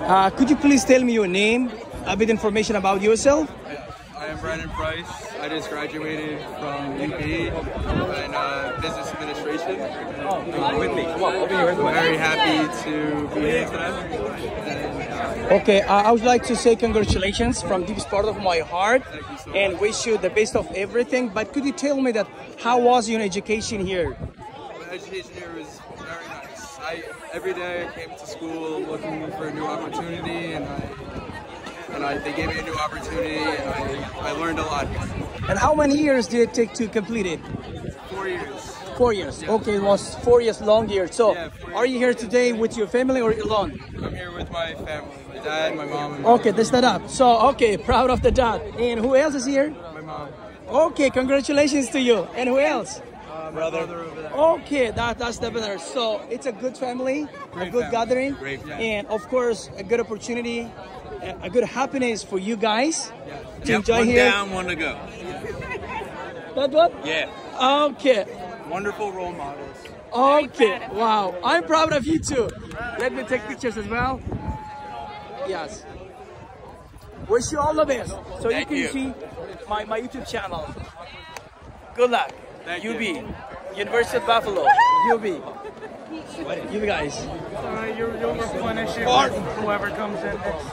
Uh, could you please tell me your name, a bit information about yourself? I am Brandon Price. I just graduated from UB in uh, business administration. Um, with me. Very happy to be here today. Okay, uh, I would like to say congratulations from deepest part of my heart Thank you so and much. wish you the best of everything. But could you tell me that how was your education here? The education here was very nice. I every day I came to school looking for a new opportunity, and I and I, they gave me a new opportunity, and I, I learned a lot. And how many years did it take to complete it? Four years. Four years. Okay, it was four years long years. So, Yeah, four are you here today with your family or alone? I'm here with my family, my dad, my mom, and Okay, that's that up. So, okay, proud of the dad. And who else is here? my mom. Okay, congratulations to you. And who else? Uh, brother. Okay, that, that's the better. So it's a good family, a good family. gathering, Great and of course a good opportunity, a a good happiness for you guys to Yep, enjoy one here. down, one to go. That what? Yeah. Okay, Wonderful role models. okay, wow. I'm proud of you too. Let me take pictures as well. Yes. Wish you all the best. So Thank you you. can see my, my YouTube channel. Good luck. Thank UB, you. University of Buffalo, UB. You guys. Uh, you, you'll replenish it Bart. whoever comes in next.